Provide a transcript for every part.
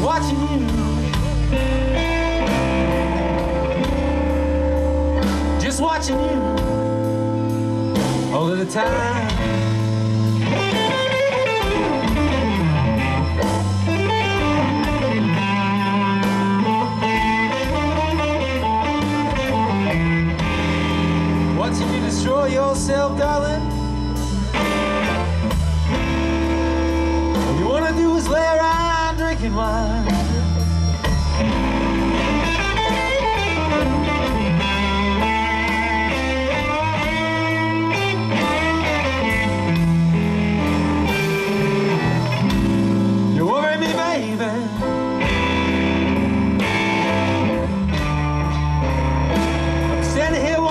Watching you. Just watching you all of the time. Destroy yourself, darling. All you wanna do is lay around drinking wine. You worry me, baby. Standing here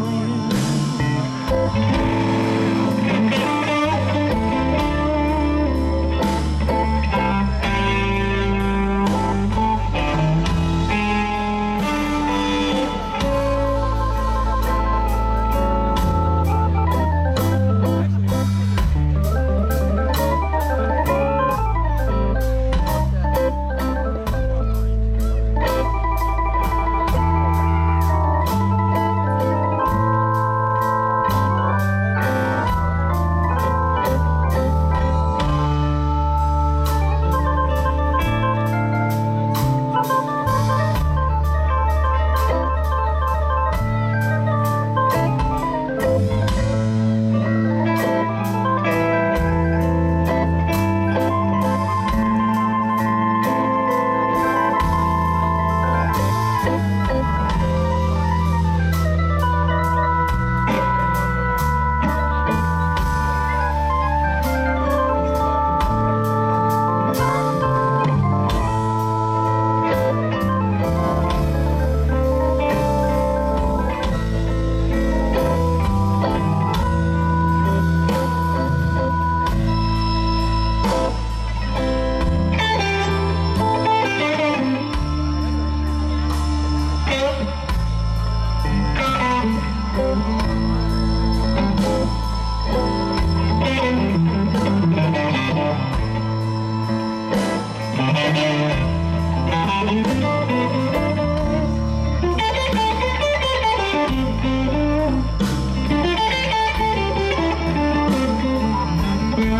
wine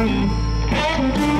Mm-hmm.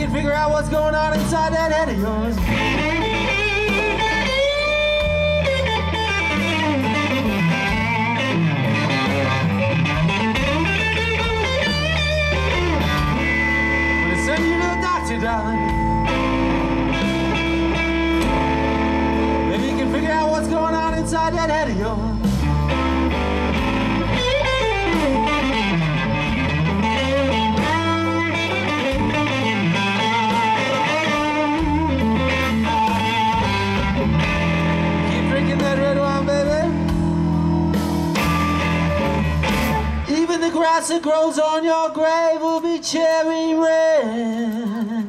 Can figure out what's going on inside that head of yours. Darling. Maybe you can figure out what's going on inside that head of yours. grass that grows on your grave will be cherry red.